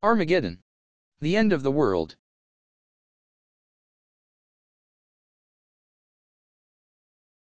Armageddon. The end of the world.